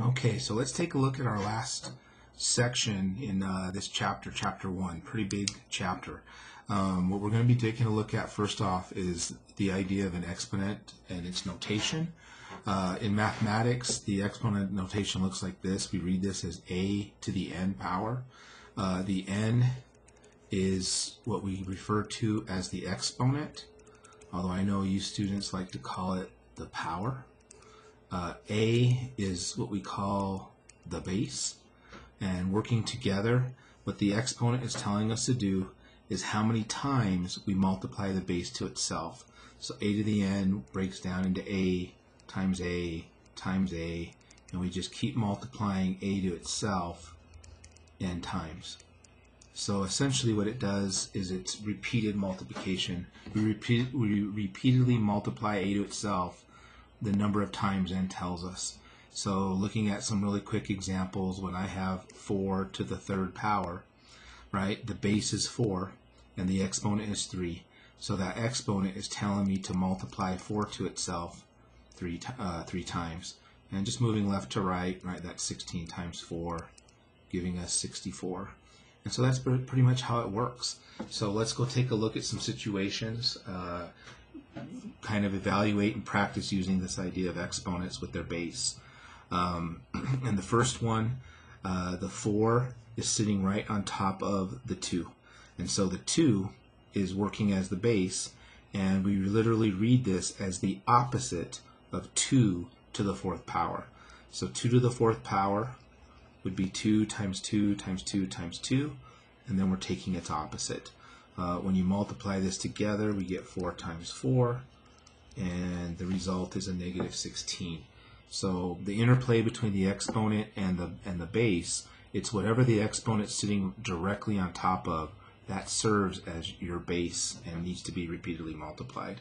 Okay, so let's take a look at our last section in uh, this chapter, chapter one. Pretty big chapter. Um, what we're going to be taking a look at first off is the idea of an exponent and its notation. Uh, in mathematics, the exponent notation looks like this. We read this as a to the n power. Uh, the n is what we refer to as the exponent, although I know you students like to call it the power. Uh, a is what we call the base, and working together, what the exponent is telling us to do is how many times we multiply the base to itself. So a to the n breaks down into a times a times a, and we just keep multiplying a to itself n times. So essentially what it does is it's repeated multiplication. We, repeat, we repeatedly multiply a to itself the number of times n tells us. So looking at some really quick examples, when I have 4 to the third power, right, the base is 4 and the exponent is 3. So that exponent is telling me to multiply 4 to itself three, uh, three times. And just moving left to right, right, that's 16 times 4, giving us 64. And so that's pretty much how it works. So let's go take a look at some situations, uh, kind of evaluate and practice using this idea of exponents with their base. Um, and the first one, uh, the 4 is sitting right on top of the 2. And so the 2 is working as the base, and we literally read this as the opposite of 2 to the fourth power. So 2 to the fourth power would be 2 times 2 times 2 times 2, and then we're taking its opposite. Uh, when you multiply this together, we get 4 times 4, and the result is a negative 16. So the interplay between the exponent and the, and the base, it's whatever the exponent sitting directly on top of, that serves as your base and needs to be repeatedly multiplied.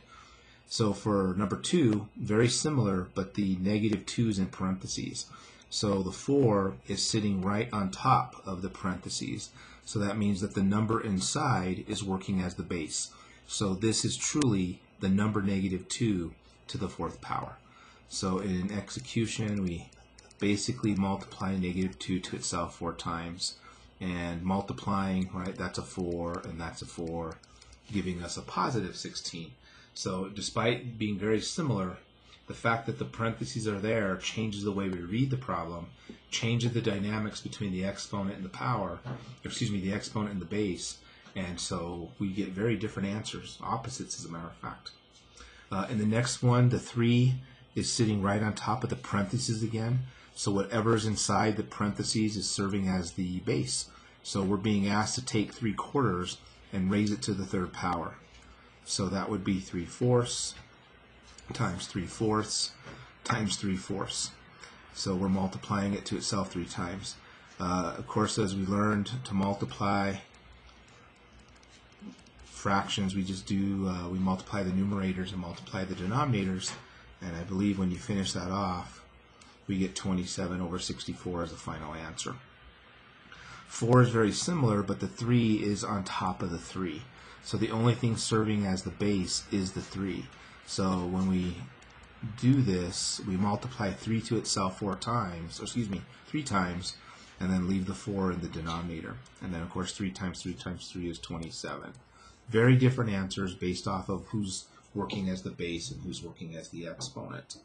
So for number 2, very similar, but the negative 2 is in parentheses. So the 4 is sitting right on top of the parentheses. So that means that the number inside is working as the base. So this is truly the number negative 2 to the fourth power. So in execution, we basically multiply negative 2 to itself four times. And multiplying, right, that's a 4, and that's a 4, giving us a positive 16. So despite being very similar, the fact that the parentheses are there changes the way we read the problem, changes the dynamics between the exponent and the power, excuse me, the exponent and the base, and so we get very different answers, opposites as a matter of fact. Uh, in the next one, the 3 is sitting right on top of the parentheses again, so whatever is inside the parentheses is serving as the base. So we're being asked to take 3 quarters and raise it to the third power. So that would be 3 fourths times 3 fourths times 3 fourths. So we're multiplying it to itself three times. Uh, of course, as we learned to multiply fractions, we just do, uh, we multiply the numerators and multiply the denominators. And I believe when you finish that off, we get 27 over 64 as the final answer. 4 is very similar, but the 3 is on top of the 3. So the only thing serving as the base is the 3. So when we do this, we multiply 3 to itself four times, or excuse me, three times, and then leave the 4 in the denominator. And then, of course, 3 times 3 times 3 is 27. Very different answers based off of who's working as the base and who's working as the exponent.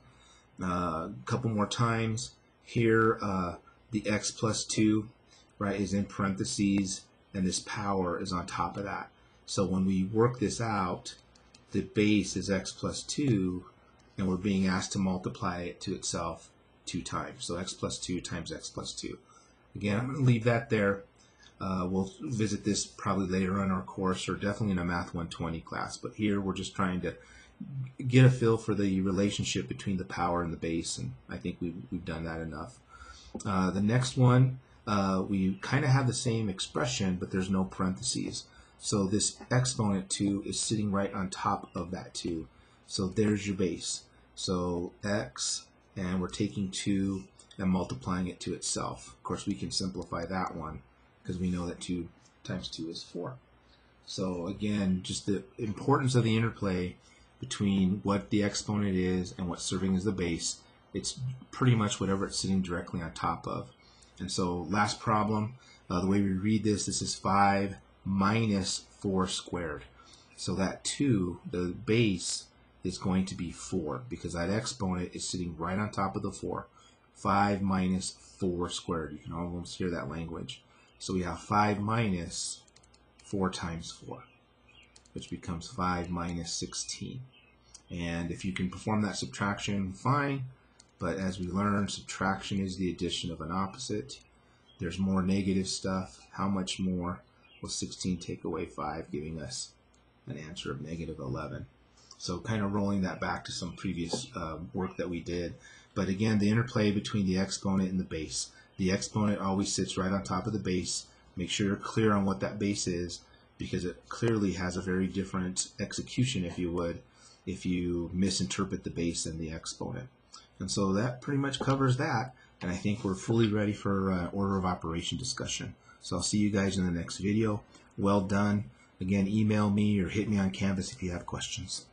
A uh, couple more times. Here, uh, the x plus 2 right, is in parentheses, and this power is on top of that. So when we work this out, the base is x plus 2, and we're being asked to multiply it to itself two times. So x plus 2 times x plus 2. Again, I'm going to leave that there. Uh, we'll visit this probably later on our course or definitely in a Math 120 class. But here we're just trying to get a feel for the relationship between the power and the base, and I think we've, we've done that enough. Uh, the next one, uh, we kind of have the same expression, but there's no parentheses. So this exponent 2 is sitting right on top of that 2. So there's your base. So x, and we're taking 2 and multiplying it to itself. Of course, we can simplify that one because we know that 2 times 2 is 4. So again, just the importance of the interplay between what the exponent is and what's serving as the base It's pretty much whatever it's sitting directly on top of. And so last problem, uh, the way we read this, this is 5 minus 4 squared. So that 2, the base, is going to be 4 because that exponent is sitting right on top of the 4. 5 minus 4 squared. You can almost hear that language. So we have 5 minus 4 times 4, which becomes 5 minus 16. And if you can perform that subtraction, fine. But as we learn, subtraction is the addition of an opposite. There's more negative stuff. How much more will 16 take away 5, giving us an answer of negative 11? So kind of rolling that back to some previous uh, work that we did. But again, the interplay between the exponent and the base. The exponent always sits right on top of the base. Make sure you're clear on what that base is because it clearly has a very different execution, if you would, if you misinterpret the base and the exponent. And so that pretty much covers that. And I think we're fully ready for uh, order of operation discussion. So I'll see you guys in the next video. Well done. Again, email me or hit me on Canvas if you have questions.